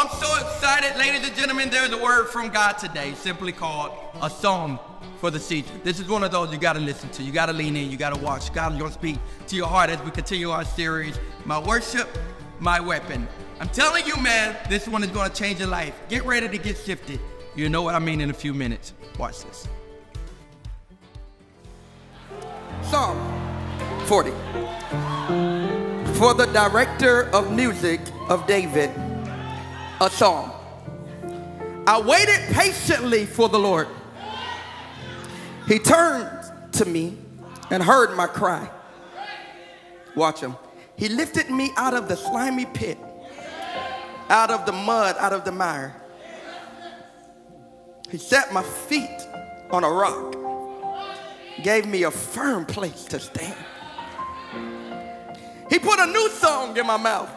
I'm so excited, ladies and gentlemen. There's a word from God today, simply called a song for the season. This is one of those you got to listen to. You got to lean in. You got to watch. God is going to speak to your heart as we continue our series, My Worship, My Weapon. I'm telling you, man, this one is going to change your life. Get ready to get shifted. You know what I mean in a few minutes. Watch this. Psalm 40. For the director of music of David, a psalm. I waited patiently for the Lord. He turned to me and heard my cry. Watch him. He lifted me out of the slimy pit, out of the mud, out of the mire. He set my feet on a rock gave me a firm place to stand. He put a new song in my mouth.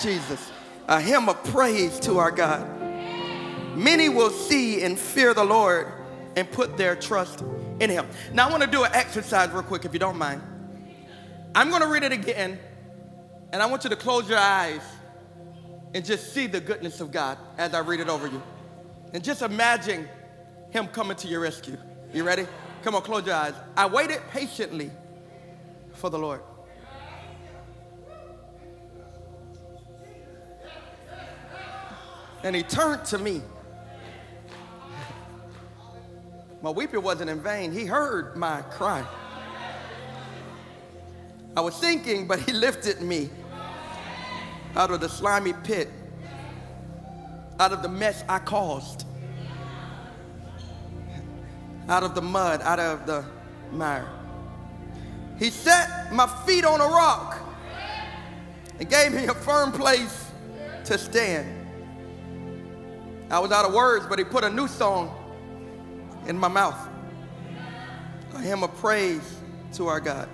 Jesus, a hymn of praise to our God. Many will see and fear the Lord and put their trust in him. Now I want to do an exercise real quick if you don't mind. I'm going to read it again and I want you to close your eyes and just see the goodness of God as I read it over you. And just imagine him coming to your rescue. You ready? Come on, close your eyes. I waited patiently for the Lord. And he turned to me. My weeping wasn't in vain. He heard my cry. I was sinking, but he lifted me out of the slimy pit, out of the mess I caused out of the mud, out of the mire. He set my feet on a rock and gave me a firm place to stand. I was out of words, but he put a new song in my mouth. A hymn of praise to our God.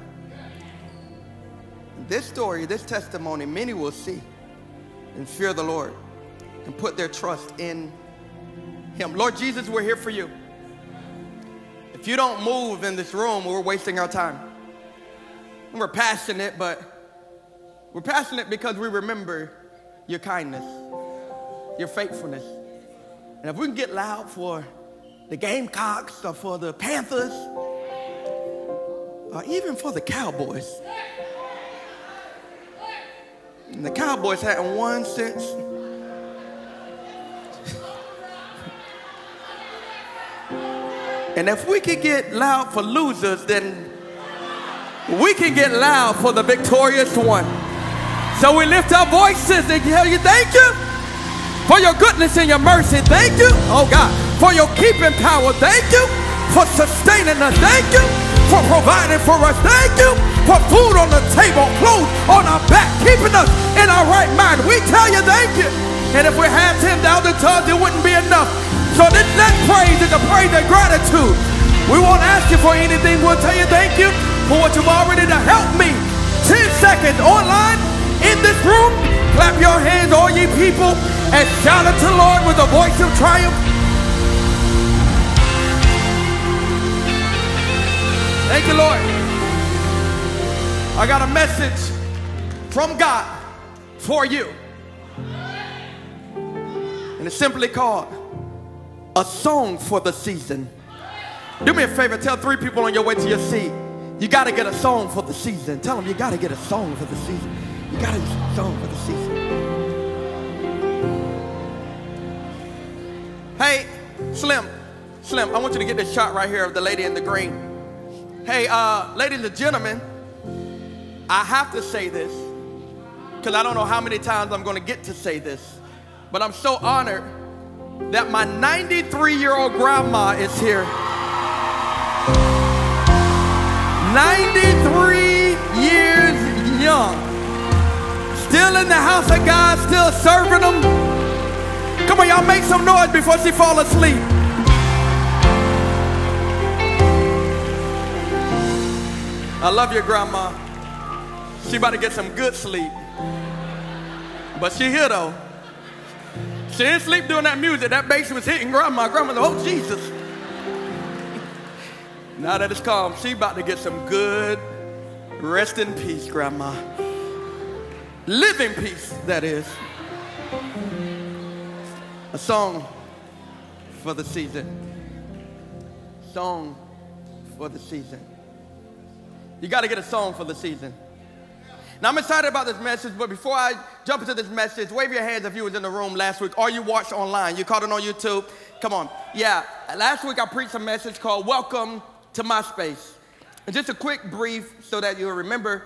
This story, this testimony, many will see and fear the Lord and put their trust in him. Lord Jesus, we're here for you. If you don't move in this room, we're wasting our time. We're passionate, but we're passionate because we remember your kindness, your faithfulness. And if we can get loud for the Gamecocks or for the Panthers, or even for the Cowboys, and the Cowboys hadn't won since And if we can get loud for losers, then we can get loud for the victorious one. So we lift our voices and tell you thank you for your goodness and your mercy. Thank you, oh God, for your keeping power. Thank you for sustaining us. Thank you for providing for us. Thank you for food on the table, clothes on our back, keeping us in our right mind. We tell you thank you. And if we had 10,000 tongues, it wouldn't be enough. So this next praise is a praise of gratitude. We won't ask you for anything. We'll tell you thank you for what you've already done. Help me. 10 seconds online in this room. Clap your hands, all ye people, and shout unto the Lord with a voice of triumph. Thank you, Lord. I got a message from God for you. And it's simply called a song for the season. Do me a favor, tell three people on your way to your seat, you got to get a song for the season. Tell them you got to get a song for the season. Got a song for the season. Hey, Slim, Slim, I want you to get this shot right here of the lady in the green. Hey, uh, ladies and gentlemen, I have to say this because I don't know how many times I'm going to get to say this, but I'm so honored that my 93 year old grandma is here. 93 years young. Still in the house of God, still serving them. Come on, y'all make some noise before she fall asleep. I love your grandma. She about to get some good sleep. But she here though. She didn't sleep doing that music. That bass was hitting grandma. Grandma, oh Jesus. now that it's calm, she about to get some good rest in peace, grandma. Live in peace, that is. A song for the season. Song for the season. You got to get a song for the season. Now, I'm excited about this message, but before I jump into this message, wave your hands if you was in the room last week or you watched online. You caught it on YouTube. Come on. Yeah, last week I preached a message called Welcome to My Space. And just a quick brief so that you'll remember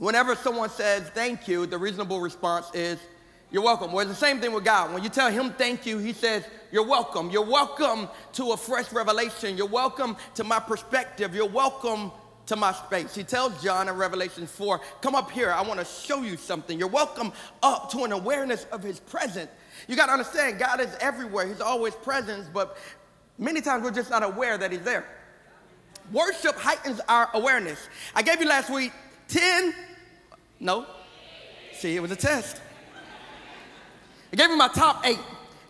whenever someone says thank you, the reasonable response is you're welcome. Well, it's the same thing with God. When you tell him thank you, he says, You're welcome. You're welcome to a fresh revelation. You're welcome to my perspective. You're welcome to my space. He tells John in Revelation 4, Come up here. I want to show you something. You're welcome up to an awareness of his presence. You got to understand, God is everywhere. He's always present, but many times we're just not aware that he's there. Worship heightens our awareness. I gave you last week 10, no, see, it was a test. I gave you my top eight,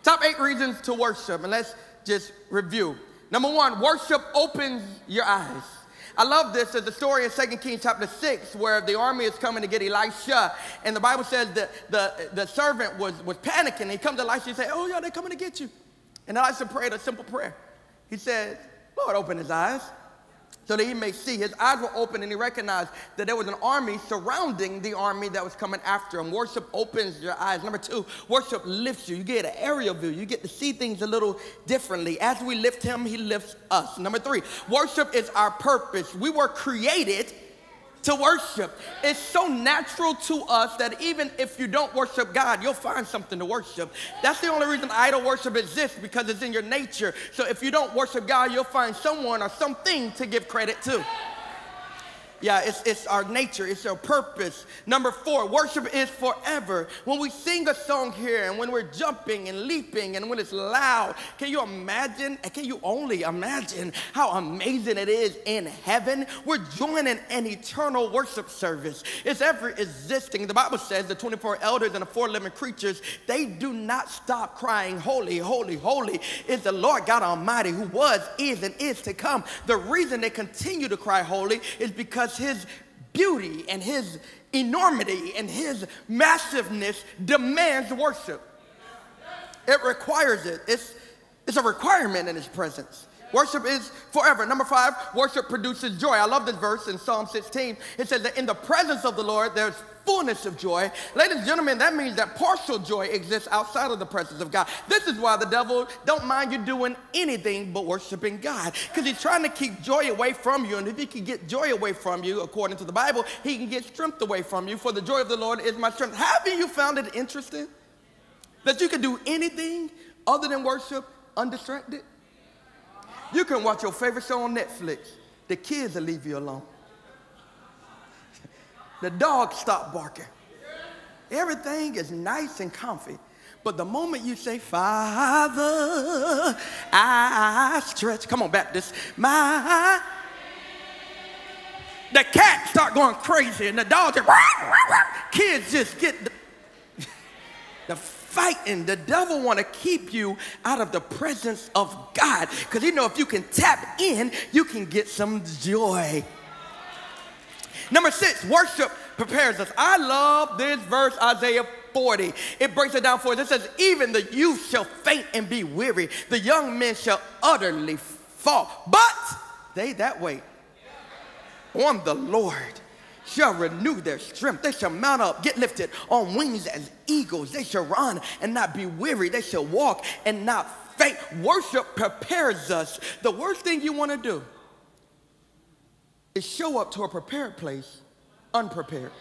top eight reasons to worship, and let's just review. Number one, worship opens your eyes. I love this. There's a story in 2 Kings chapter 6 where the army is coming to get Elisha. And the Bible says that the, the servant was, was panicking. He comes to Elisha and says, Oh, yeah, they're coming to get you. And Elisha prayed a simple prayer. He said, Lord, open his eyes so that he may see. His eyes were open and he recognized that there was an army surrounding the army that was coming after him. Worship opens your eyes. Number two, worship lifts you. You get an aerial view. You get to see things a little differently. As we lift him, he lifts us. Number three, worship is our purpose. We were created to worship. It's so natural to us that even if you don't worship God, you'll find something to worship. That's the only reason idol worship exists because it's in your nature. So if you don't worship God, you'll find someone or something to give credit to. Yeah, it's, it's our nature, it's our purpose. Number four, worship is forever. When we sing a song here and when we're jumping and leaping and when it's loud, can you imagine? Can you only imagine how amazing it is in heaven? We're joining an eternal worship service. It's ever existing. The Bible says the 24 elders and the four living creatures, they do not stop crying, Holy, holy, holy is the Lord God Almighty who was, is, and is to come. The reason they continue to cry holy is because his beauty and his enormity and his massiveness demands worship. It requires it. It's, it's a requirement in his presence. Worship is forever. Number five, worship produces joy. I love this verse in Psalm 16. It says that in the presence of the Lord, there's fullness of joy. Ladies and gentlemen, that means that partial joy exists outside of the presence of God. This is why the devil don't mind you doing anything but worshiping God because he's trying to keep joy away from you. And if he can get joy away from you, according to the Bible, he can get strength away from you. For the joy of the Lord is my strength. Haven't you found it interesting that you can do anything other than worship undistracted? You can watch your favorite show on Netflix. The kids will leave you alone. The dog stop barking. Everything is nice and comfy. But the moment you say, Father, I stretch, come on, Baptist, my, the cat start going crazy and the dog just, kids just get the fighting. The devil want to keep you out of the presence of God because you know if you can tap in, you can get some joy. Number six, worship prepares us. I love this verse, Isaiah 40. It breaks it down for us. It says, Even the youth shall faint and be weary, the young men shall utterly fall. But they that wait on the Lord shall renew their strength. They shall mount up, get lifted on wings as eagles. They shall run and not be weary. They shall walk and not faint. Worship prepares us. The worst thing you want to do is show up to a prepared place unprepared.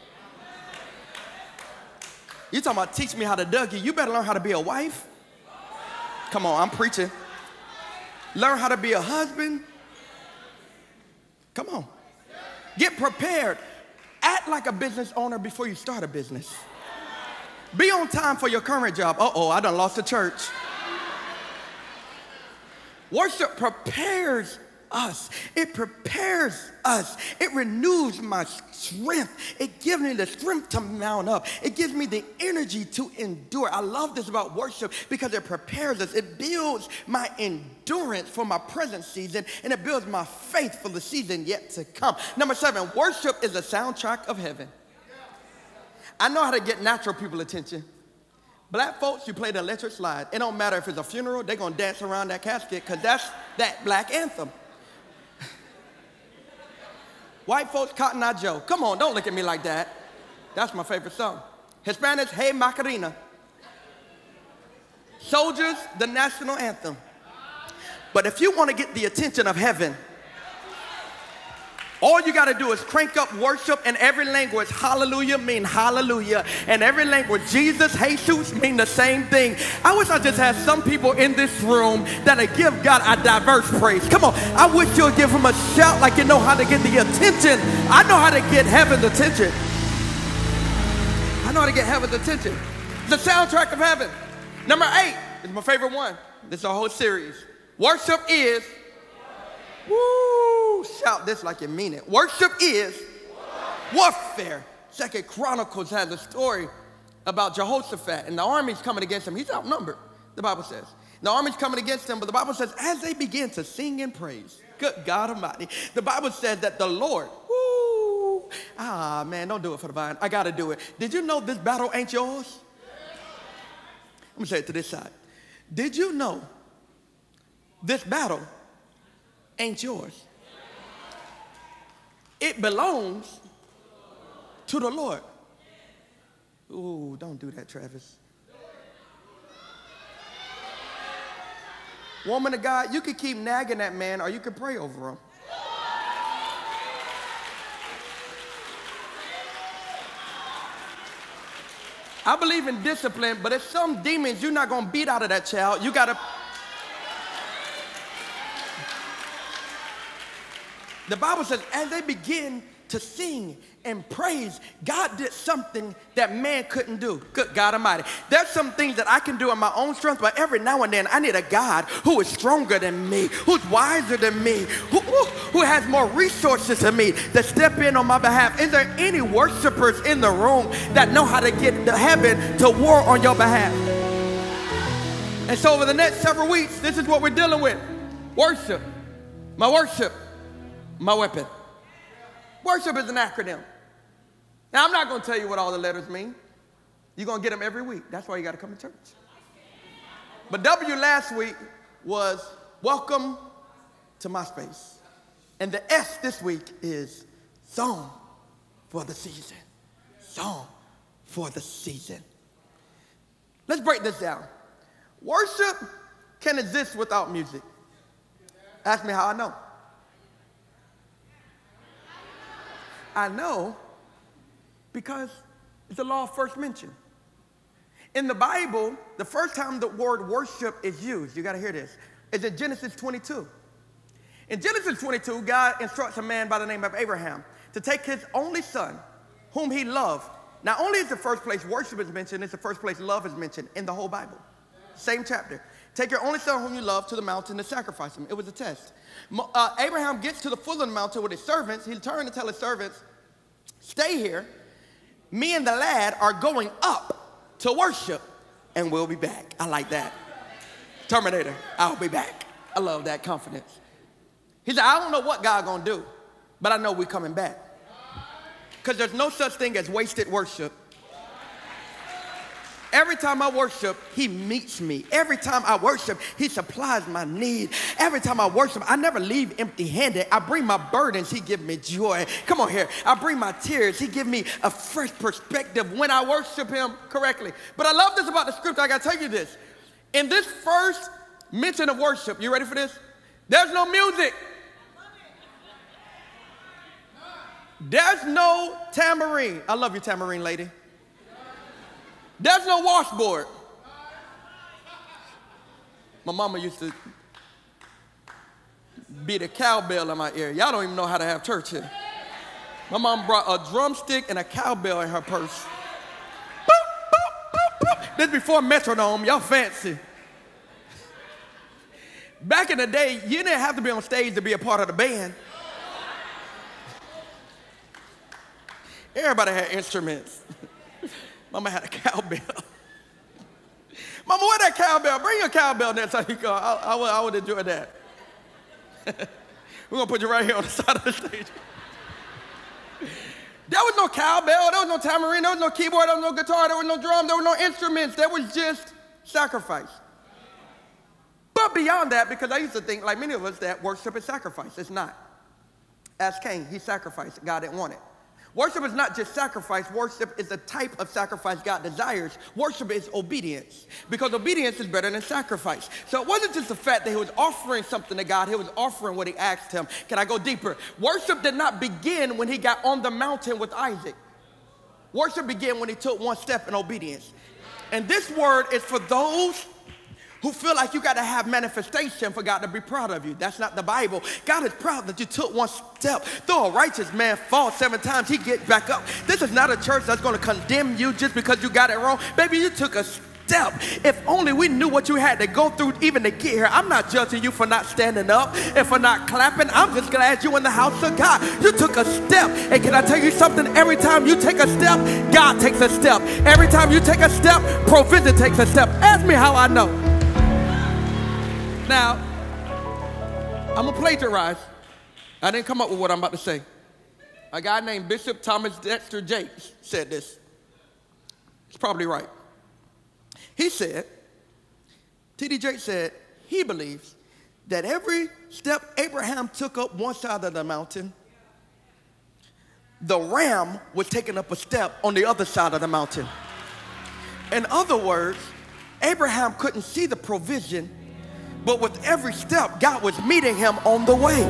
You talking about teach me how to Dougie? You better learn how to be a wife. Come on, I'm preaching. Learn how to be a husband. Come on. Get prepared. Act like a business owner before you start a business. Be on time for your current job. Uh oh, I done lost the church. Worship prepares us. It prepares us. It renews my strength. It gives me the strength to mount up. It gives me the energy to endure. I love this about worship because it prepares us. It builds my endurance for my present season and it builds my faith for the season yet to come. Number seven, worship is a soundtrack of heaven. I know how to get natural people attention. Black folks, you play the electric slide. It don't matter if it's a funeral, they're gonna dance around that casket because that's that black anthem. White folks, Cotton Eye Joe. Come on, don't look at me like that. That's my favorite song. Hispanics, Hey Macarena. Soldiers, the national anthem. But if you want to get the attention of heaven, all you got to do is crank up worship in every language. Hallelujah mean hallelujah. And every language, Jesus, Jesus mean the same thing. I wish I just had some people in this room that'll give God a diverse praise. Come on. I wish you'll give him a shout like you know how to get the attention. I know how to get heaven's attention. I know how to get heaven's attention. The soundtrack of heaven. Number eight is my favorite one. This is a whole series. Worship is. Woo! Shout this like you mean it. Worship is warfare. Second Chronicles has a story about Jehoshaphat and the army's coming against him. He's outnumbered, the Bible says. The army's coming against him, but the Bible says, as they begin to sing and praise, good God Almighty, the Bible says that the Lord, woo, ah, man, don't do it for the vine. I got to do it. Did you know this battle ain't yours? I'm going to say it to this side. Did you know this battle ain't yours? It belongs to the Lord. Ooh, don't do that, Travis. Woman of God, you could keep nagging that man or you could pray over him. I believe in discipline, but if some demons you're not going to beat out of that child, you got to. The Bible says, as they begin to sing and praise, God did something that man couldn't do. Good God Almighty. There's some things that I can do in my own strength, but every now and then I need a God who is stronger than me, who's wiser than me, who, who, who has more resources than me to step in on my behalf. Is there any worshipers in the room that know how to get to heaven to war on your behalf? And so, over the next several weeks, this is what we're dealing with worship. My worship, my weapon. Worship is an acronym. Now, I'm not going to tell you what all the letters mean. You're going to get them every week. That's why you got to come to church. But W last week was welcome to my space. And the S this week is song for the season. Song for the season. Let's break this down. Worship can exist without music. Ask me how I know. I know because it's the law of first mention. In the Bible, the first time the word worship is used, you got to hear this, is in Genesis 22. In Genesis 22, God instructs a man by the name of Abraham to take his only son, whom he loved. Not only is the first place worship is mentioned, it's the first place love is mentioned in the whole Bible. Same chapter. Take your only son whom you love to the mountain to sacrifice him. It was a test. Uh, Abraham gets to the foot of the mountain with his servants. He turned to tell his servants, Stay here. Me and the lad are going up to worship, and we'll be back. I like that. Terminator, I'll be back. I love that confidence. He said, I don't know what God gonna do, but I know we're coming back. Because there's no such thing as wasted worship. Every time I worship, he meets me. Every time I worship, he supplies my need. Every time I worship, I never leave empty-handed. I bring my burdens, he give me joy. Come on here. I bring my tears, he give me a fresh perspective when I worship him correctly. But I love this about the scripture. I got to tell you this. In this first mention of worship, you ready for this? There's no music. There's no tambourine. I love you, tambourine lady. There's no washboard. My mama used to beat a cowbell in my ear. Y'all don't even know how to have church here. My mom brought a drumstick and a cowbell in her purse. Boop, boop, boop, this before metronome. Y'all fancy. Back in the day, you didn't have to be on stage to be a part of the band. Everybody had instruments. Mama had a cowbell. Mama, where that cowbell? Bring your cowbell next time you go. I, I, would, I would enjoy that. We're going to put you right here on the side of the stage. There was no cowbell, there was no tambourine, there was no keyboard, there was no guitar, there was no drum, there were no instruments. There was just sacrifice. But beyond that, because I used to think, like many of us, that worship is sacrifice. It's not. Ask Cain, he sacrificed. God didn't want it. Worship is not just sacrifice. Worship is the type of sacrifice God desires. Worship is obedience because obedience is better than sacrifice. So it wasn't just the fact that he was offering something to God, he was offering what he asked him. Can I go deeper? Worship did not begin when he got on the mountain with Isaac. Worship began when he took one step in obedience. And this word is for those who feel like you got to have manifestation for God to be proud of you. That's not the Bible. God is proud that you took one step. Though a righteous man falls seven times, he gets back up. This is not a church that's going to condemn you just because you got it wrong. Baby, you took a step. If only we knew what you had to go through even to get here. I'm not judging you for not standing up and for not clapping. I'm just glad you're in the house of God. You took a step. And can I tell you something? Every time you take a step, God takes a step. Every time you take a step, provision takes a step. Ask me how I know. Now, I'm gonna plagiarize. I didn't come up with what I'm about to say. A guy named Bishop Thomas Dexter Jakes said this. He's probably right. He said, T.D. Jakes said, he believes that every step Abraham took up one side of the mountain, the ram was taking up a step on the other side of the mountain. In other words, Abraham couldn't see the provision but with every step, God was meeting him on the way.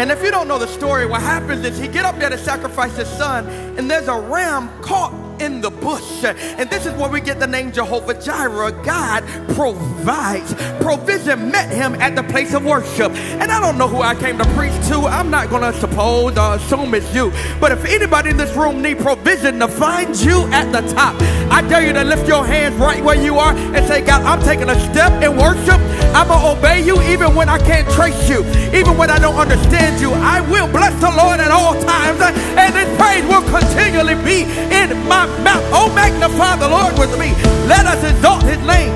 And if you don't know the story, what happens is he get up there to sacrifice his son, and there's a ram caught in the bush. And this is where we get the name Jehovah Jireh. God provides. Provision met him at the place of worship. And I don't know who I came to preach to. I'm not going to suppose or assume it's you. But if anybody in this room need provision to find you at the top, I dare you to lift your hands right where you are and say, God, I'm taking a step in worship. I'm going to obey you even when I can't trace you, even when I don't understand you. I will bless the Lord at all times, and His praise will continually be in my mouth. Oh, magnify the Lord with me. Let us exalt his name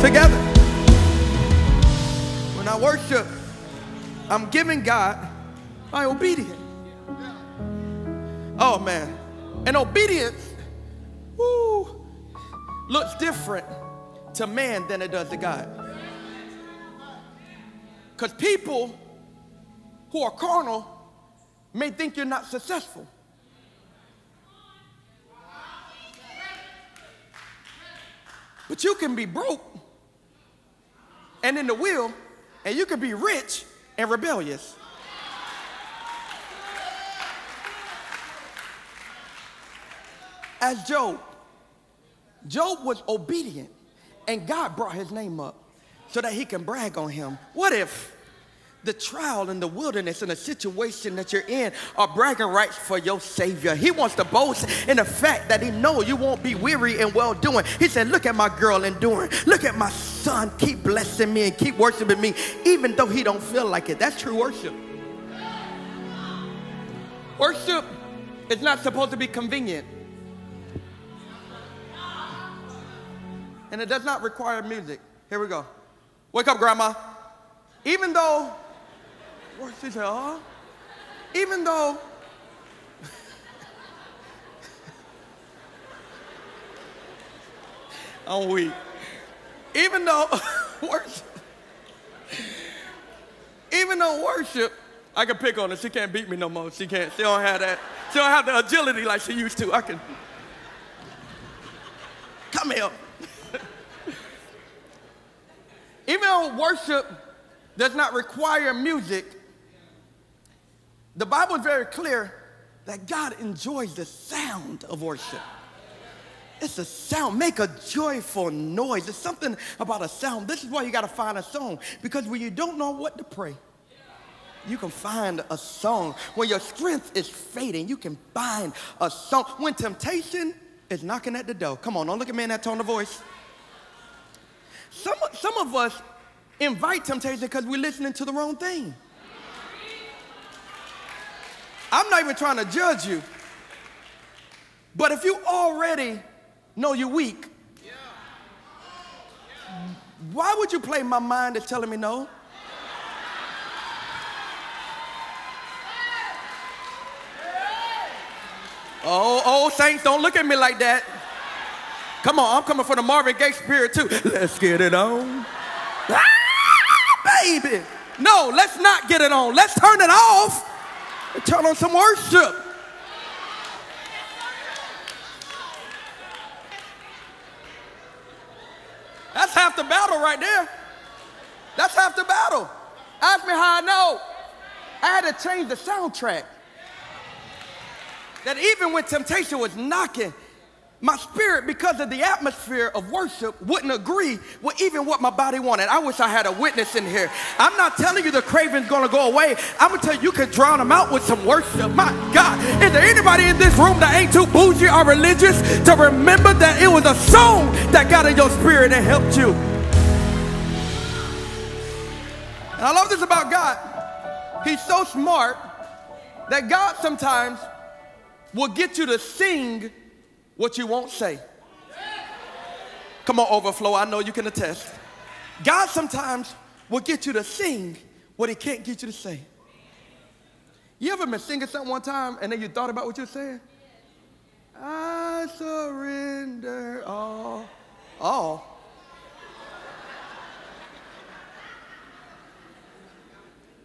together. When I worship, I'm giving God my obedience. Oh, man. And obedience woo, looks different to man than it does to God. Because people who are carnal may think you're not successful. But you can be broke and in the will, and you can be rich and rebellious. As Job, Job was obedient, and God brought his name up so that he can brag on him. What if the trial in the wilderness and the situation that you're in are bragging rights for your Savior. He wants to boast in the fact that he knows you won't be weary in well doing. He said, Look at my girl enduring. Look at my son keep blessing me and keep worshiping me, even though he don't feel like it. That's true worship. Worship is not supposed to be convenient. And it does not require music. Here we go. Wake up, grandma. Even though she said, huh? Even though I'm weak. Even though worship, even though worship, I can pick on her. She can't beat me no more. She can't. She don't have that. She don't have the agility like she used to. I can. Come here. Even though worship does not require music, the Bible is very clear that God enjoys the sound of worship. It's a sound. Make a joyful noise. There's something about a sound. This is why you got to find a song. Because when you don't know what to pray, you can find a song. When your strength is fading, you can find a song. When temptation is knocking at the door. Come on, don't look at me in that tone of voice. Some, some of us invite temptation because we're listening to the wrong thing. I'm not even trying to judge you. But if you already know you're weak, why would you play my mind is telling me no? Oh, oh, saints, don't look at me like that. Come on, I'm coming for the Marvin Gaye spirit too. Let's get it on. Ah, baby. No, let's not get it on. Let's turn it off and turn on some worship. That's half the battle right there. That's half the battle. Ask me how I know. I had to change the soundtrack. That even when temptation was knocking, my spirit, because of the atmosphere of worship, wouldn't agree with even what my body wanted. I wish I had a witness in here. I'm not telling you the craving's gonna go away. I'm gonna tell you you can drown them out with some worship. My God, is there anybody in this room that ain't too bougie or religious to remember that it was a song that got in your spirit and helped you? And I love this about God. He's so smart that God sometimes will get you to sing what you won't say. Come on, overflow. I know you can attest. God sometimes will get you to sing what he can't get you to say. You ever been singing something one time and then you thought about what you're saying? I surrender all. All.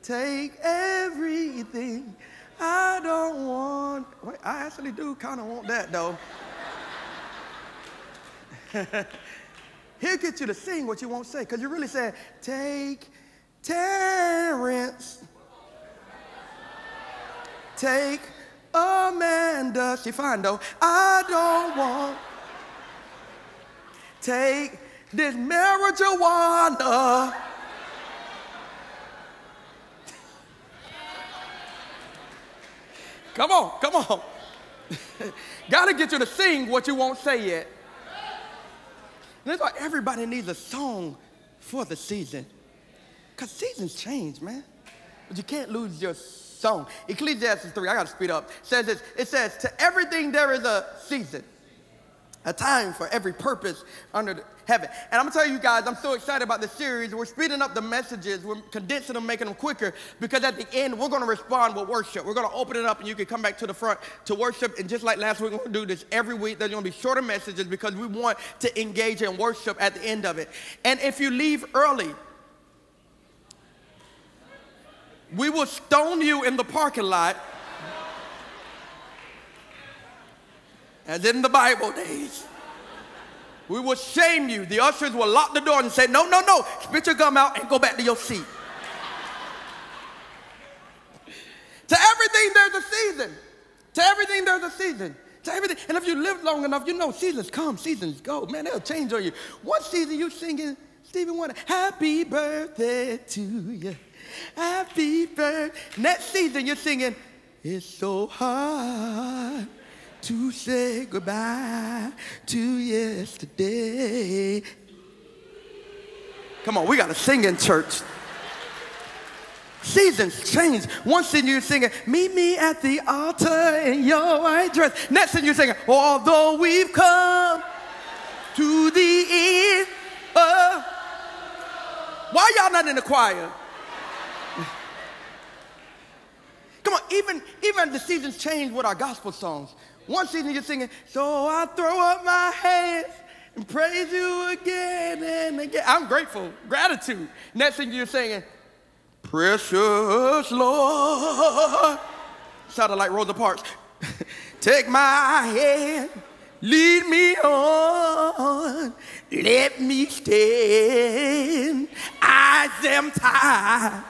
Take everything. I don't want. Wait, I actually do kind of want that though. He'll get you to sing what you won't say, because you really said, take Terrence. Take Amanda. She fine though. I don't want. Take this marijuana. come on, come on. Gotta get you to sing what you won't say yet. That's why everybody needs a song for the season. Because seasons change, man. But you can't lose your song. Ecclesiastes 3, I got to speed up, says this. It says, To everything there is a season, a time for every purpose under heaven. And I'm gonna tell you guys, I'm so excited about this series. We're speeding up the messages, we're condensing them, making them quicker, because at the end, we're gonna respond with worship. We're gonna open it up and you can come back to the front to worship. And just like last week, we're gonna do this every week. There's gonna be shorter messages because we want to engage in worship at the end of it. And if you leave early, we will stone you in the parking lot. As in the Bible days. We will shame you. The ushers will lock the door and say, No, no, no, spit your gum out and go back to your seat. to everything, there's a season. To everything, there's a season. To everything. And if you live long enough, you know seasons come, seasons go. Man, they'll change on you. One season you singing Stephen Wonder, Happy birthday to you. Happy birthday. Next season you're singing, It's so hard to say goodbye to yesterday. Come on, we got to sing in church. Seasons change. One season you're singing, Meet me at the altar in your white dress. Next season you're singing, Although we've come to the end. of. why y'all not in the choir? Come on, even, even the seasons change with our gospel songs. One season you're singing, so I throw up my hands and praise you again and again. I'm grateful, gratitude. Next thing you're singing, precious Lord. Sounded like Rosa Parks. Take my hand, lead me on, let me stand. I am tired.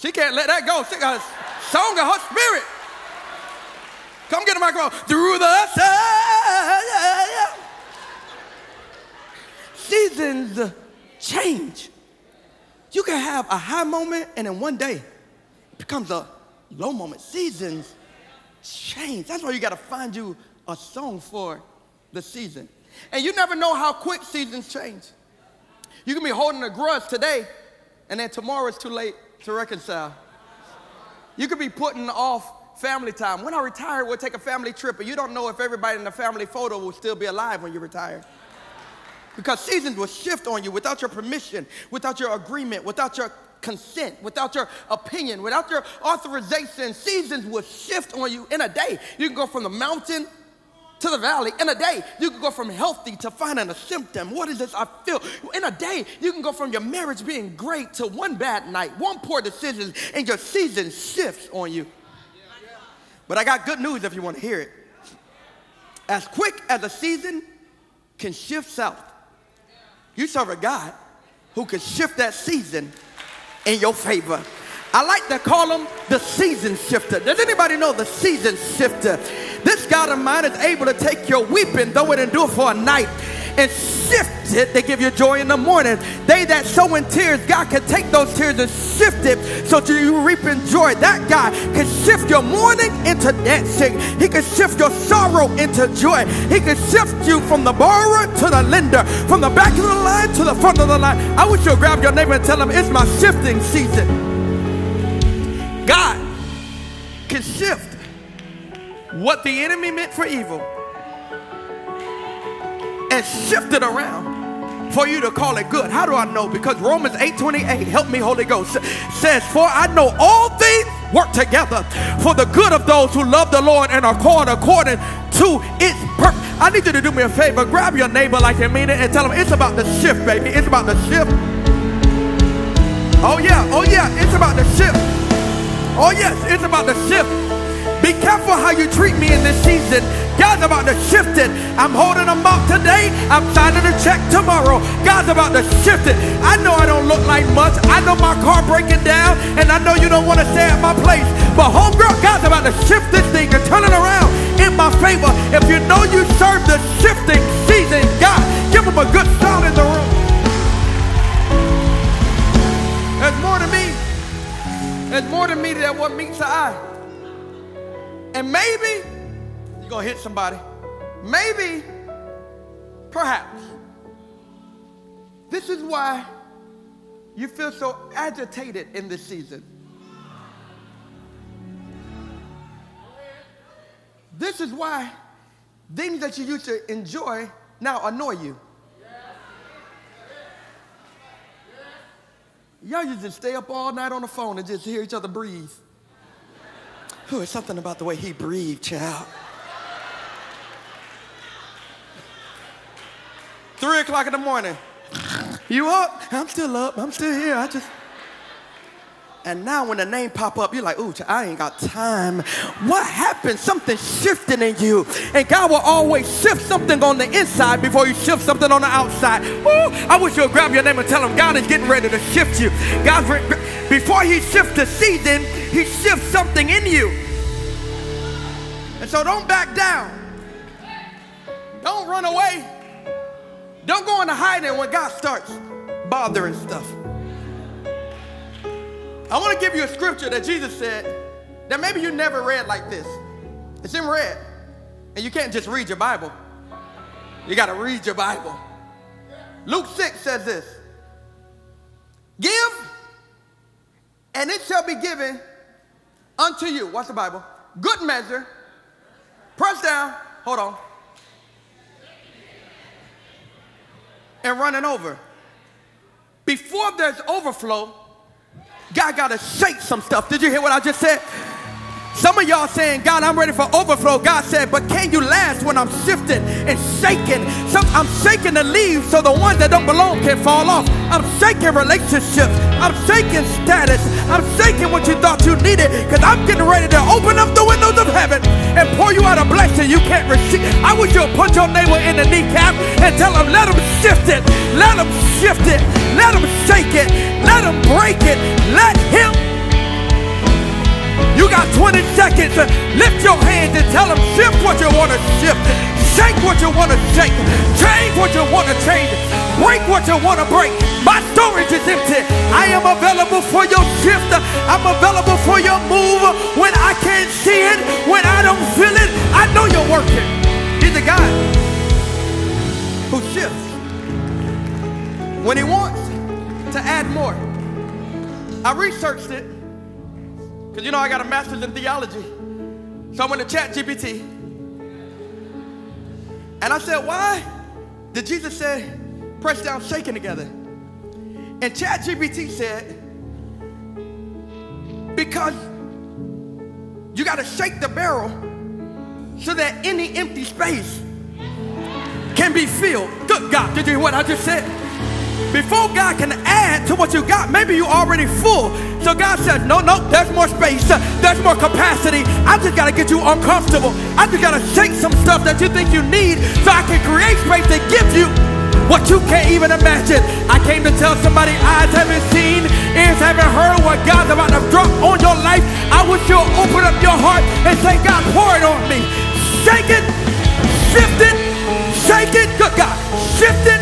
She can't let that go. She got a song of her spirit. Come get a microphone. Through the. Seasons change. You can have a high moment and in one day it becomes a low moment. Seasons change. That's why you got to find you a song for the season. And you never know how quick seasons change. You can be holding a grudge today, and then tomorrow it's too late to reconcile. You could be putting off family time. When I retire, we'll take a family trip, but you don't know if everybody in the family photo will still be alive when you retire. Because seasons will shift on you without your permission, without your agreement, without your consent, without your opinion, without your authorization. Seasons will shift on you in a day. You can go from the mountain to the valley. In a day, you can go from healthy to finding a symptom. What is this I feel? In a day, you can go from your marriage being great to one bad night, one poor decision, and your season shifts on you. But I got good news if you want to hear it. As quick as a season can shift south, you serve a God who can shift that season in your favor. I like to call him the season shifter. Does anybody know the season shifter? This God of mine is able to take your weeping, though it endure for a night, and shift it to give you joy in the morning. They that sow in tears, God can take those tears and shift it so that you reap in joy. That God can shift your mourning into dancing. He can shift your sorrow into joy. He can shift you from the borrower to the lender, from the back of the line to the front of the line. I wish you'd grab your neighbor and tell him it's my shifting season. God can shift what the enemy meant for evil and shift it around for you to call it good. How do I know? Because Romans 8:28, help me, Holy Ghost, says, For I know all things work together for the good of those who love the Lord and are called according to its purpose. I need you to do me a favor. Grab your neighbor like you mean it and tell them it's about the shift, baby. It's about the shift. Oh yeah, oh yeah, it's about the shift. Oh yes, it's about to shift. Be careful how you treat me in this season. God's about to shift it. I'm holding them up today. I'm signing a check tomorrow. God's about to shift it. I know I don't look like much. I know my car breaking down, and I know you don't want to stay at my place. But homegirl, God's about to shift this thing and turn it around in my favor. If you know you serve the shifting season, God, give them a good sound in the room. There's more to me. There's more to me than what meets the eye. And maybe you're going to hit somebody. Maybe, perhaps, this is why you feel so agitated in this season. This is why things that you used to enjoy now annoy you. Y'all used to stay up all night on the phone and just hear each other breathe. Oh, it's something about the way he breathed, child. Three o'clock in the morning. You up? I'm still up. I'm still here. I just. And now when the name pop up, you're like, ooh, I ain't got time. What happened? Something shifting in you. And God will always shift something on the inside before you shift something on the outside. Ooh, I wish you'd grab your name and tell him God is getting ready to shift you. God's before he shifts the season, he shifts something in you. And so don't back down. Don't run away. Don't go into hiding when God starts bothering stuff. I want to give you a scripture that Jesus said that maybe you never read like this. It's in red. And you can't just read your Bible. You got to read your Bible. Luke 6 says this. Give and it shall be given unto you. Watch the Bible. Good measure. Press down. Hold on. And running over. Before there's overflow, God got to shake some stuff. Did you hear what I just said? Some of y'all saying, God, I'm ready for overflow. God said, but can you last when I'm shifting and shaking? Some, I'm shaking the leaves so the ones that don't belong can fall off. I'm shaking relationships. I'm shaking status. I'm shaking what you thought you needed because I'm getting ready to open up the windows of heaven and pour you out a blessing you can't receive. I wish you'd put your neighbor in the kneecap and tell him, let him shift it. Let him shift it. Let him shake it. Let him break it. Let him you got 20 seconds. To lift your hands and tell them, shift what you want to shift. Shake what you want to shake. Change what you want to change. Break what you want to break. My storage is empty. I am available for your shift. I'm available for your move. When I can't see it, when I don't feel it, I know you're working. He's a guy who shifts when he wants to add more. I researched it. Because you know I got a master's in theology. So I went to Chat GPT. And I said, why did Jesus say, pressed down, shaking together. And ChatGPT said, because you got to shake the barrel so that any empty space can be filled. Good God, did you hear what I just said? Before God can add to what you got, maybe you're already full. So God says, no, no, there's more space. There's more capacity. I just got to get you uncomfortable. I just got to shake some stuff that you think you need so I can create space to give you what you can't even imagine. I came to tell somebody eyes haven't seen, ears haven't heard what God's about to drop on your life. I wish you'll open up your heart and say, God, pour it on me. Shake it, shift it, shake it, good God. Shift it,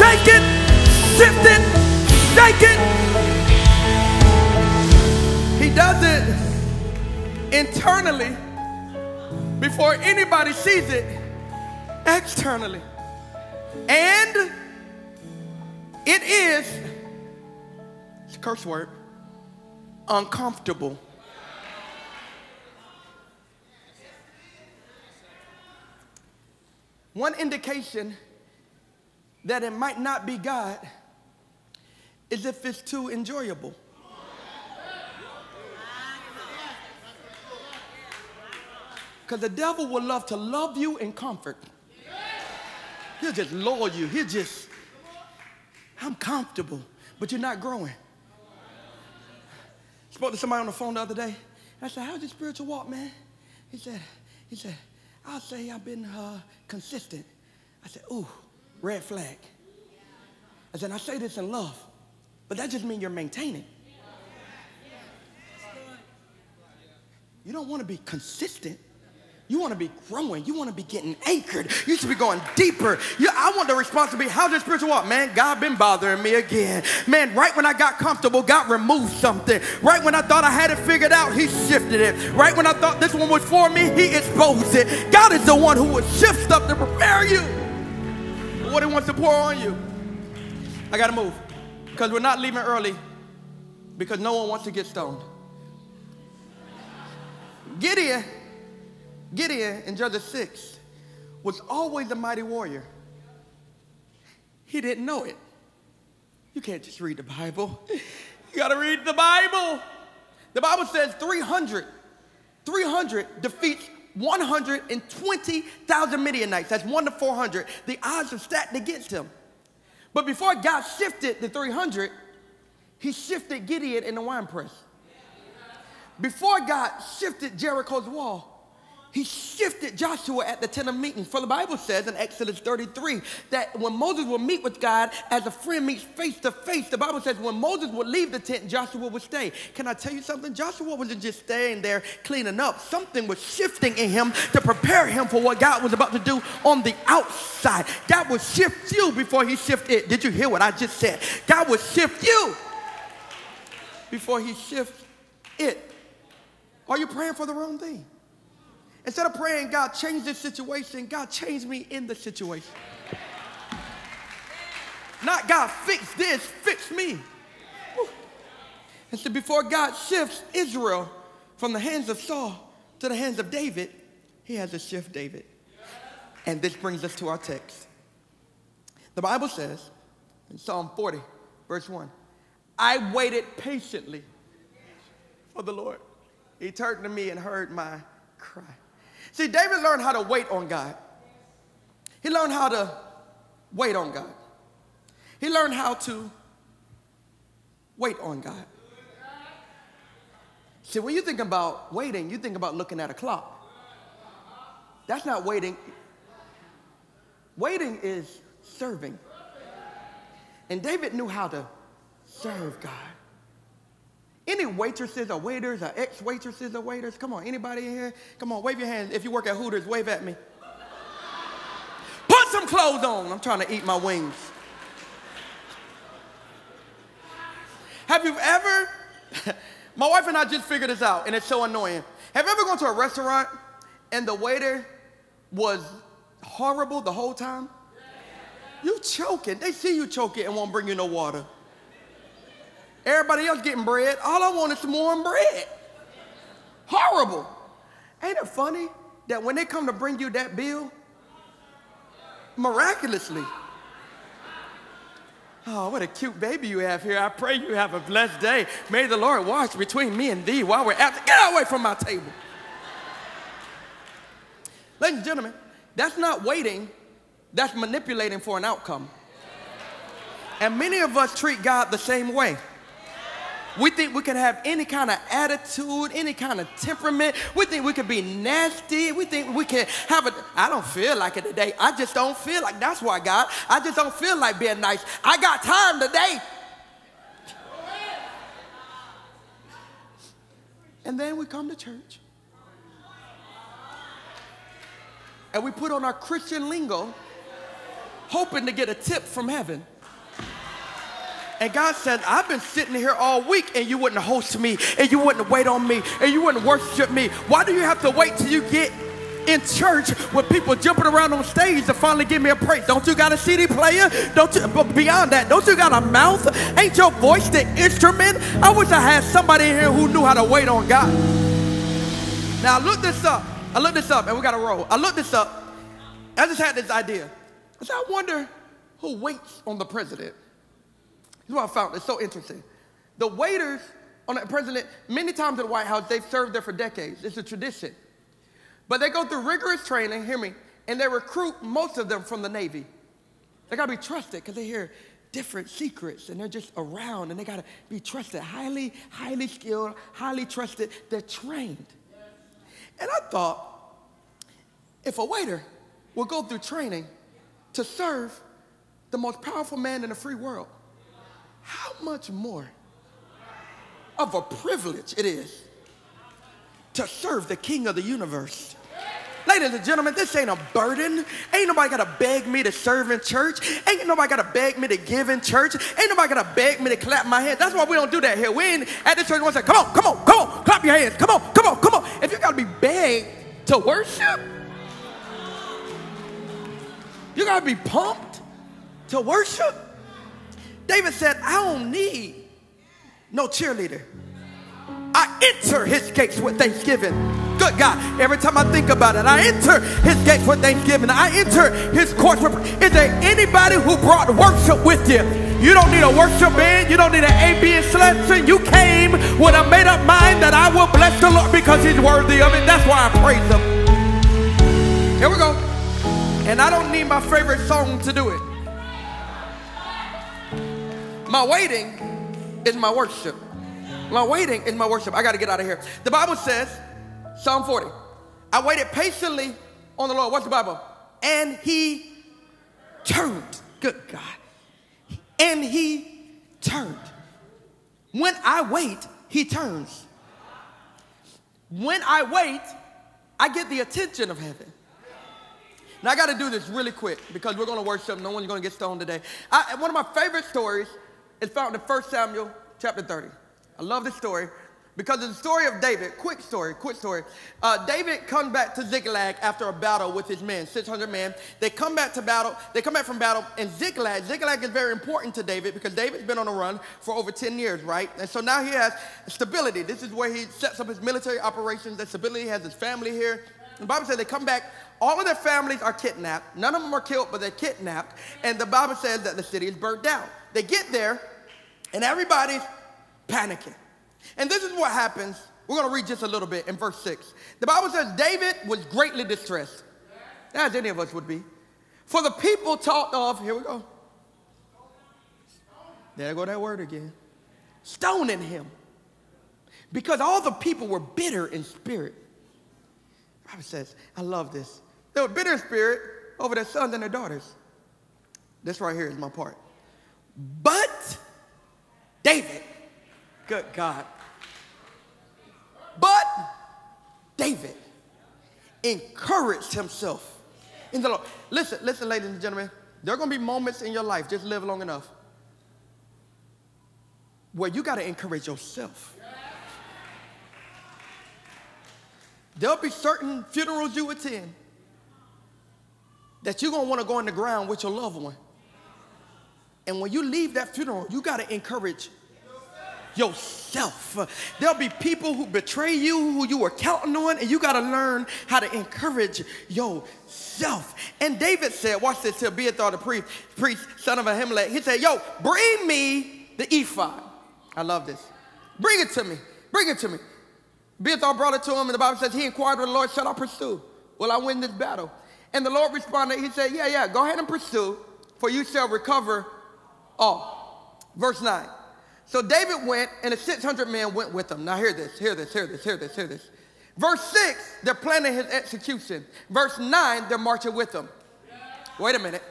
shake it, shake it. He does it internally before anybody sees it externally. And it is, it's curse word, uncomfortable. One indication that it might not be God is if it's too enjoyable. Because the devil would love to love you in comfort. He'll just lower you. He'll just, I'm comfortable, but you're not growing. Spoke to somebody on the phone the other day. I said, how's your spiritual walk, man? He said, he said, I'll say I've been uh, consistent. I said, ooh, red flag. I said, I say this in love, but that just means you're maintaining. You don't want to be consistent. You want to be growing. You want to be getting anchored. You should be going deeper. You, I want the responsibility. How's your spiritual walk? Man, God been bothering me again. Man, right when I got comfortable, God removed something. Right when I thought I had it figured out, he shifted it. Right when I thought this one was for me, he exposed it. God is the one who will shift stuff to prepare you for what he wants to pour on you. I got to move because we're not leaving early because no one wants to get stoned. Gideon Gideon in Judges 6 was always a mighty warrior. He didn't know it. You can't just read the Bible. You got to read the Bible. The Bible says 300, 300 defeats 120,000 Midianites. That's 1 to 400. The odds are stacked against him. But before God shifted the 300, he shifted Gideon in the winepress. Before God shifted Jericho's wall, he shifted Joshua at the tent of meeting. For the Bible says in Exodus 33 that when Moses would meet with God as a friend meets face to face, the Bible says when Moses would leave the tent, Joshua would stay. Can I tell you something? Joshua wasn't just staying there cleaning up. Something was shifting in him to prepare him for what God was about to do on the outside. God would shift you before he shifted it. Did you hear what I just said? God would shift you before he shifts it. Are you praying for the wrong thing? Instead of praying, God, change this situation, God, change me in the situation. Not God, fix this, fix me. And so before God shifts Israel from the hands of Saul to the hands of David, he has to shift David. And this brings us to our text. The Bible says in Psalm 40, verse 1, I waited patiently for the Lord. He turned to me and heard my cry. See, David learned how to wait on God. He learned how to wait on God. He learned how to wait on God. See, when you think about waiting, you think about looking at a clock. That's not waiting. Waiting is serving. And David knew how to serve God. Any waitresses or waiters or ex-waitresses or waiters? Come on, anybody in here? Come on, wave your hands. If you work at Hooters, wave at me. Put some clothes on. I'm trying to eat my wings. Have you ever, my wife and I just figured this out and it's so annoying. Have you ever gone to a restaurant and the waiter was horrible the whole time? You choking. They see you choking and won't bring you no water. Everybody else getting bread. All I want is some warm bread. Horrible. Ain't it funny that when they come to bring you that bill, miraculously, Oh, what a cute baby you have here. I pray you have a blessed day. May the Lord watch between me and thee while we're absent. Get away from my table. Ladies and gentlemen, that's not waiting, that's manipulating for an outcome. And many of us treat God the same way. We think we can have any kind of attitude, any kind of temperament. We think we can be nasty. We think we can have a, I don't feel like it today. I just don't feel like, that's why, God. I just don't feel like being nice. I got time today. And then we come to church. And we put on our Christian lingo, hoping to get a tip from heaven. And God said, I've been sitting here all week and you wouldn't host me and you wouldn't wait on me and you wouldn't worship me. Why do you have to wait till you get in church with people jumping around on stage to finally give me a praise? Don't you got a CD player? Don't you, but beyond that, don't you got a mouth? Ain't your voice the instrument? I wish I had somebody here who knew how to wait on God. Now I look this up. I looked this up and we got to roll. I looked this up. I just had this idea. I said, I wonder who waits on the president. Here's what I found. It's so interesting. The waiters on the president, many times in the White House, they've served there for decades. It's a tradition. But they go through rigorous training, hear me, and they recruit most of them from the Navy. They gotta be trusted because they hear different secrets and they're just around and they gotta be trusted. Highly, highly skilled, highly trusted. They're trained. And I thought, if a waiter will go through training to serve the most powerful man in the free world, how much more of a privilege it is to serve the king of the universe. Ladies and gentlemen, this ain't a burden. Ain't nobody gotta beg me to serve in church. Ain't nobody gotta beg me to give in church. Ain't nobody gotta beg me to clap my hands. That's why we don't do that here. We ain't at the church We say, come on, come on, come on, clap your hands. Come on, come on, come on. If you gotta be begged to worship, you gotta be pumped to worship. David said, I don't need no cheerleader. I enter his gates with thanksgiving. Good God, every time I think about it, I enter his gates with thanksgiving. I enter his courts with. Is there anybody who brought worship with you? You don't need a worship band. You don't need an AB and selection. You came with a made up mind that I will bless the Lord because he's worthy of it. That's why I praise him. Here we go. And I don't need my favorite song to do it. My waiting is my worship. My waiting is my worship. I got to get out of here. The Bible says, Psalm 40, I waited patiently on the Lord. What's the Bible? And he turned. Good God. And he turned. When I wait, he turns. When I wait, I get the attention of heaven. Now I got to do this really quick because we're going to worship. No one's going to get stoned today. I, one of my favorite stories is found in 1 Samuel chapter 30. I love this story because it's the story of David. Quick story, quick story. Uh, David comes back to Ziklag after a battle with his men, 600 men. They come back to battle. They come back from battle in Ziklag. Ziklag is very important to David because David's been on a run for over 10 years, right? And so now he has stability. This is where he sets up his military operations. That stability. Has his family here. The Bible says they come back. All of their families are kidnapped. None of them are killed, but they're kidnapped. And the Bible says that the city is burnt down. They get there and everybody's panicking. And this is what happens. We're going to read just a little bit in verse 6. The Bible says David was greatly distressed, as any of us would be. For the people talked of, here we go. There go that word again. Stoning him. Because all the people were bitter in spirit. The Bible says, I love this. They were bitter in spirit over their sons and their daughters. This right here is my part. But David. Good God. But David encouraged himself in the Lord. Listen, listen, ladies and gentlemen. There are going to be moments in your life, just live long enough, where you got to encourage yourself. There'll be certain funerals you attend that you're going to want to go on the ground with your loved one. And when you leave that funeral, you got to encourage yourself. There'll be people who betray you, who you were counting on, and you got to learn how to encourage yourself. And David said, watch this to Abiathar the priest, priest, son of Ahimelech. He said, yo, bring me the ephod. I love this. Bring it to me. Bring it to me. Abiathar brought it to him, and the Bible says he inquired with the Lord, shall I pursue? Will I win this battle? And the Lord responded, he said, yeah, yeah, go ahead and pursue, for you shall recover all. Verse 9. So David went, and the 600 men went with him. Now hear this, hear this, hear this, hear this, hear this. Verse 6, they're planning his execution. Verse 9, they're marching with him. Wait a minute.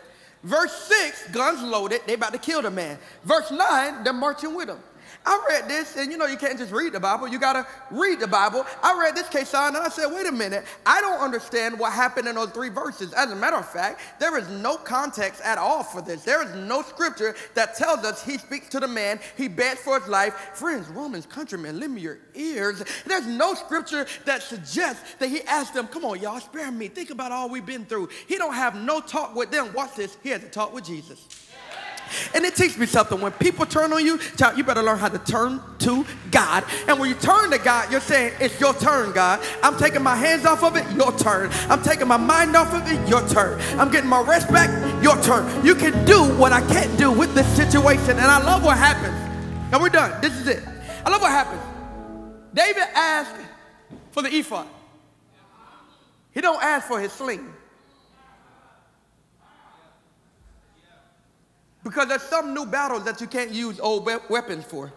Verse 6, guns loaded, they about to kill the man. Verse 9, they're marching with him. I read this, and you know, you can't just read the Bible, you gotta read the Bible. I read this case sign, and I said, wait a minute, I don't understand what happened in those three verses. As a matter of fact, there is no context at all for this. There is no scripture that tells us he speaks to the man, he begs for his life. Friends, Romans, countrymen, lend me your ears. There's no scripture that suggests that he asked them, come on, y'all, spare me. Think about all we've been through. He don't have no talk with them. Watch this, he has a talk with Jesus. And it teaches me something. When people turn on you, child, you better learn how to turn to God. And when you turn to God, you're saying, It's your turn, God. I'm taking my hands off of it, your turn. I'm taking my mind off of it, your turn. I'm getting my rest back, your turn. You can do what I can't do with this situation. And I love what happens. And we're done. This is it. I love what happens. David asked for the ephod. He don't ask for his sling. Because there's some new battles that you can't use old weapons for.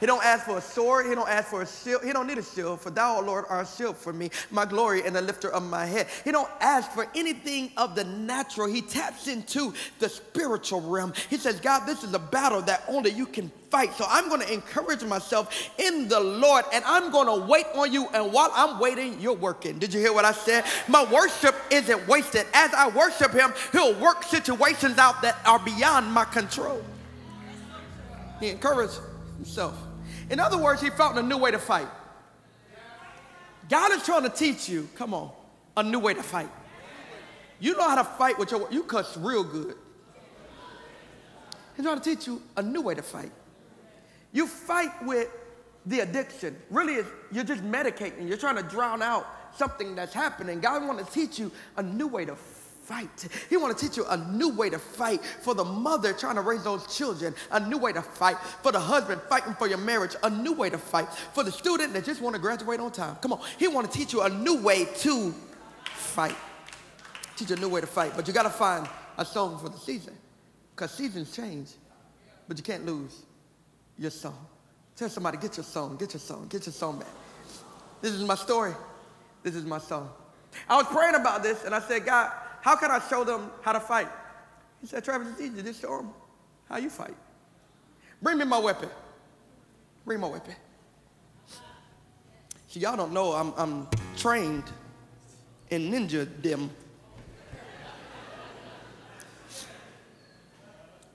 He don't ask for a sword. He don't ask for a shield. He don't need a shield. For thou, O Lord, art a shield for me, my glory and the lifter of my head. He don't ask for anything of the natural. He taps into the spiritual realm. He says, God, this is a battle that only you can fight. So I'm going to encourage myself in the Lord and I'm going to wait on you. And while I'm waiting, you're working. Did you hear what I said? My worship isn't wasted. As I worship him, he'll work situations out that are beyond my control. He encouraged himself. In other words, he found a new way to fight. God is trying to teach you, come on, a new way to fight. You know how to fight with your, you cuss real good. He's trying to teach you a new way to fight. You fight with the addiction. Really, you're just medicating. You're trying to drown out something that's happening. God wants to teach you a new way to fight. He want to teach you a new way to fight for the mother trying to raise those children, a new way to fight for the husband fighting for your marriage, a new way to fight for the student that just want to graduate on time. Come on, he want to teach you a new way to fight. Teach you a new way to fight, but you got to find a song for the season because seasons change, but you can't lose your song. Tell somebody, get your song, get your song, get your song back. This is my story. This is my song. I was praying about this and I said, God, how can I show them how to fight? He said, Travis, it's easy. Just show them how you fight. Bring me my weapon. Bring my weapon. See, y'all don't know I'm, I'm trained in ninja dim.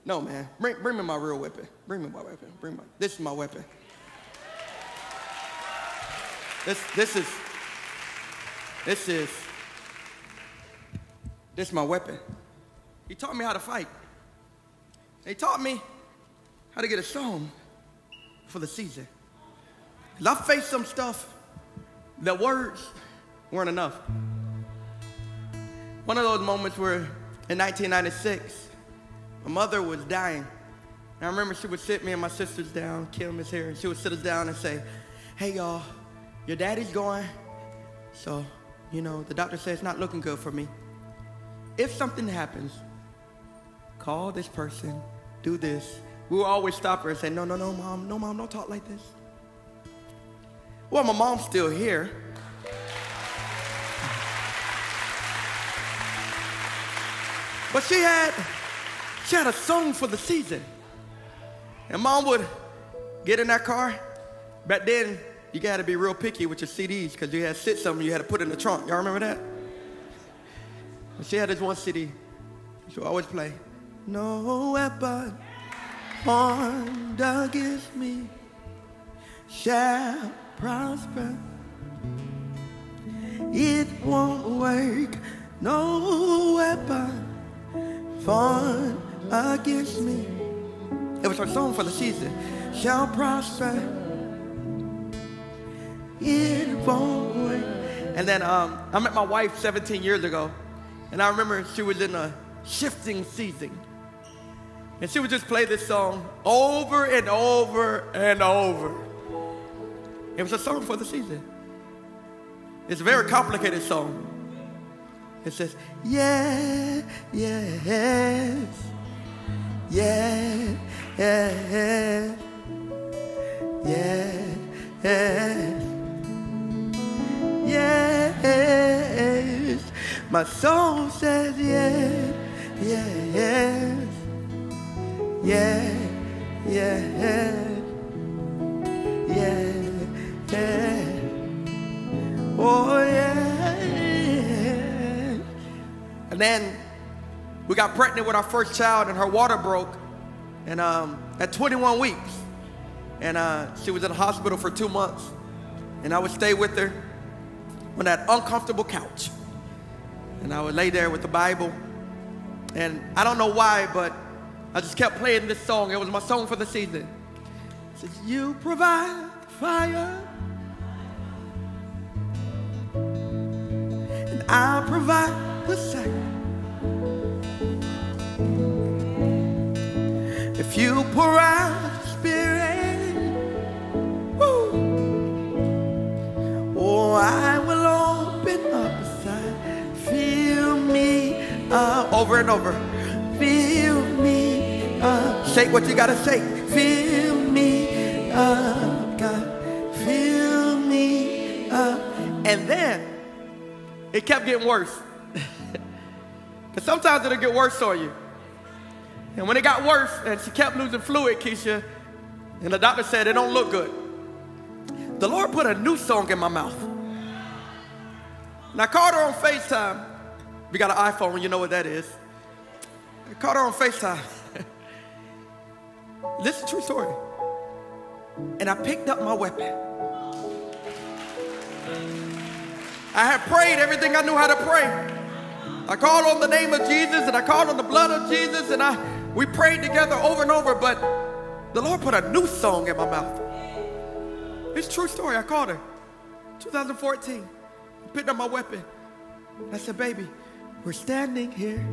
No, man. Bring, bring me my real weapon. Bring me my weapon. Bring my, this is my weapon. This, this is, this is this is my weapon. He taught me how to fight. He taught me how to get a song for the season. I faced some stuff that words weren't enough. One of those moments where in 1996, my mother was dying. And I remember she would sit me and my sisters down, Kim is here, and she would sit us down and say, hey y'all, your daddy's going. So, you know, the doctor says it's not looking good for me if something happens, call this person, do this. We will always stop her and say, no, no, no, mom, no, mom, don't talk like this. Well, my mom's still here. But she had, she had a song for the season. And mom would get in that car. Back then, you got to be real picky with your CDs because you had to sit something you had to put in the trunk. Y'all remember that? She had this one city. She always play. No weapon formed against me shall prosper. It won't work. No weapon formed against me It was her song for the season. Shall prosper. It won't wait. And then um, I met my wife 17 years ago, and I remember she was in a shifting season. And she would just play this song over and over and over. It was a song for the season. It's a very complicated song. It says, yeah, yes, yeah, yeah, yeah, yes. My soul says, yeah, yes, yeah, yeah, yeah, yeah. Oh, yeah. And then we got pregnant with our first child, and her water broke. And um, at 21 weeks, and uh, she was in the hospital for two months. And I would stay with her on that uncomfortable couch. And I would lay there with the Bible. And I don't know why, but I just kept playing this song. It was my song for the season. It says, You provide fire. And I provide the sacrifice. If you pour out over and over. Fill me up. Shake what you gotta shake. Fill me up, God. Fill me up. And then it kept getting worse. Because sometimes it'll get worse on you. And when it got worse and she kept losing fluid, Keisha, and the doctor said it don't look good, the Lord put a new song in my mouth. And I called her on FaceTime. If you got an iPhone, you know what that is. I called her on FaceTime. this is a true story. And I picked up my weapon. I had prayed everything I knew how to pray. I called on the name of Jesus and I called on the blood of Jesus and I we prayed together over and over, but the Lord put a new song in my mouth. It's true story. I called her. 2014. I picked up my weapon. I said, baby, we're standing here.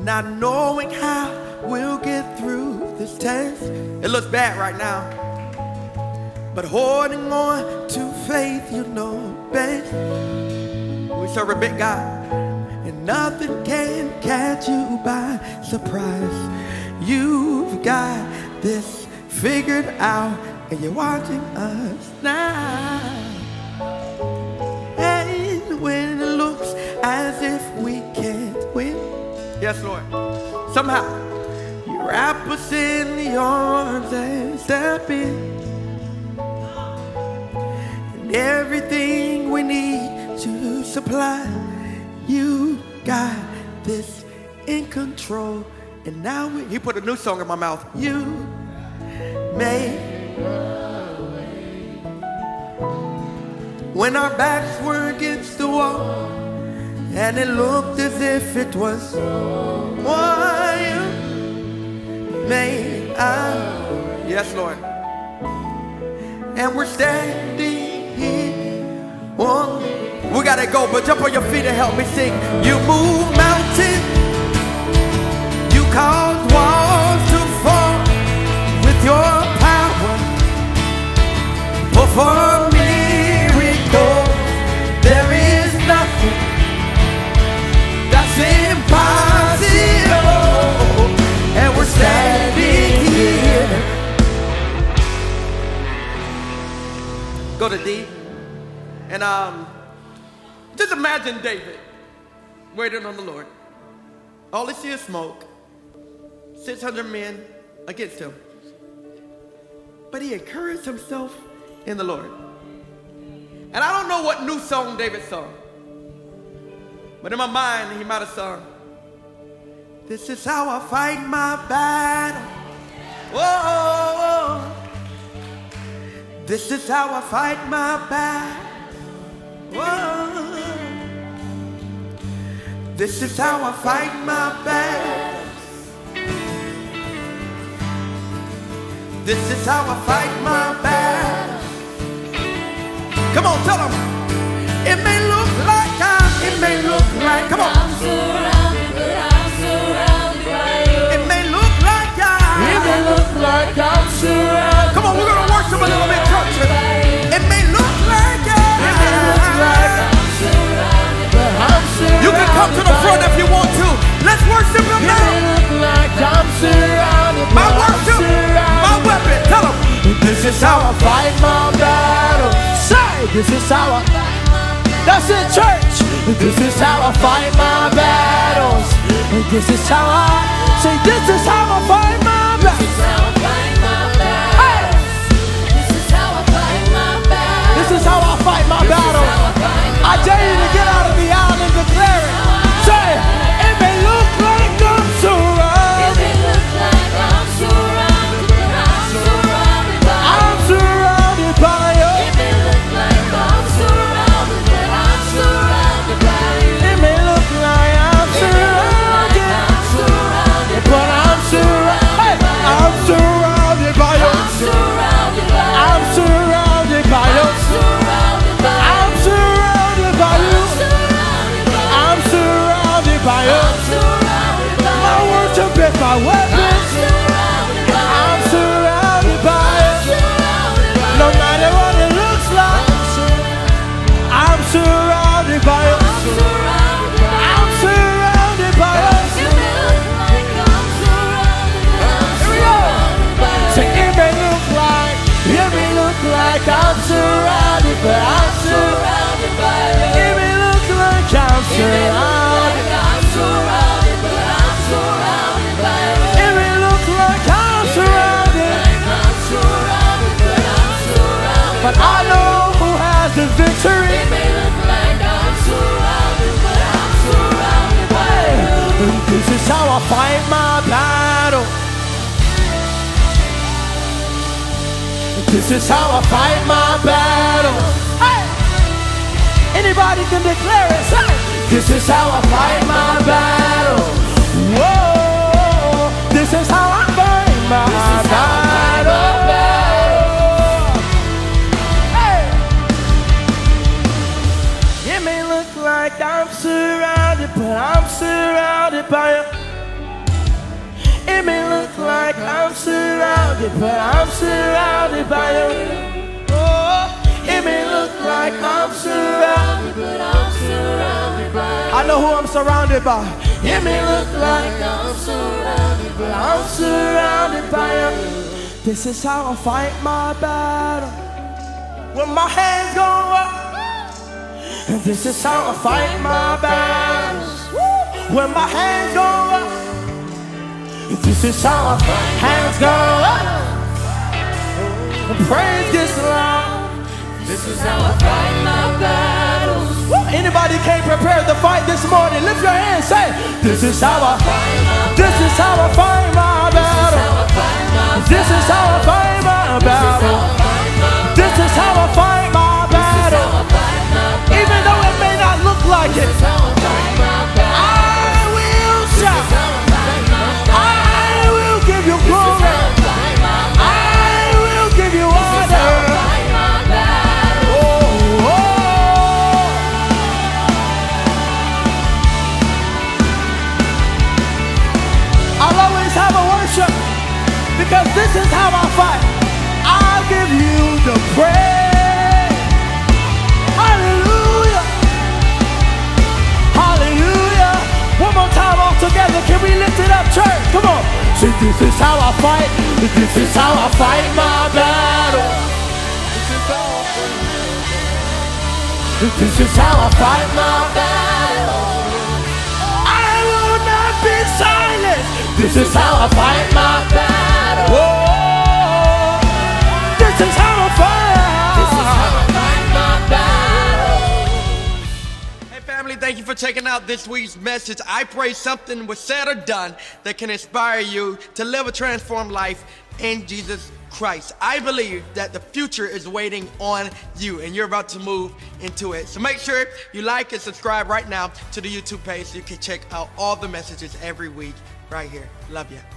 Not knowing how we'll get through this test. It looks bad right now. But holding on to faith, you know best. We serve a big God, and nothing can catch you by surprise. You've got this figured out, and you're watching us now. Yes, Lord, somehow you wrap us in your arms and step in. And everything we need to supply, you got this in control. And now we, he put a new song in my mouth. You made when our backs were against the wall and it looked as if it was why you made. Yes, Lord. And we're standing here. Oh, we gotta go, but jump on your feet and help me sing. You move mountains, you cause walls to fall with your power. Perform Go to D, and um, just imagine David waiting on the Lord. All he see is smoke. 600 men against him. But he encouraged himself in the Lord. And I don't know what new song David sung. But in my mind, he might have sung, This is how I fight my battle. Whoa. This is how I fight my battle. Whoa. This is how I fight my battles. This is how I fight my battle. Come on, tell them. It may look like I, it may look like, come on. I'm surrounded, but I'm surrounded by you. It may look like I, It may look like I'm surrounded. come on, You can come to the front if you want to. Let's worship him now. look like I'm surrounded. My worship, my weapon. Tell him. This is how I fight my battle. Say, this is how I. That's it, church. This is how I fight my battles. This is how I. Say, this is how I fight my battles. I dare you to get out of the aisle and declare it. But I'm surrounded. by. It may look like I'm It may look surrounded. I'm surrounded, but I'm surrounded by. It may look like I'm surrounded, I'm surrounded, but I'm surrounded. but I know who has the victory. It may look like I'm surrounded, but I'm surrounded by you. This is how I fight my battle. This is how I fight my battle. Hey! Anybody can declare it. Say, this is how I fight my battle. Whoa! This is how I fight my battle. Hey! It may look like I'm surrounded, but I'm surrounded by you. It may look like I'm surrounded, but I'm surrounded by you. Look like I'm surrounded. But I'm surrounded by. I know who I'm surrounded by. It may look like I'm surrounded by I'm surrounded by you. This is how I fight my battle. When my hands go up. And this is how I fight my battles. When my hands go up. This is how I fight. Hands go up. And praise gets loud. This is how I fight my battles. Anybody came prepared to fight this morning? Lift your hands, say, This is how I fight. This is how I fight my battle. This is how I fight my battle. This is how I fight my battle. Even though it may not look like it, this is how I fight. This is how I fight my battle. This is how I fight my battle. I will not be silent. This is how I fight my battle. For checking out this week's message. I pray something was said or done that can inspire you to live a transformed life in Jesus Christ. I believe that the future is waiting on you and you're about to move into it. So make sure you like and subscribe right now to the YouTube page so you can check out all the messages every week right here. Love you.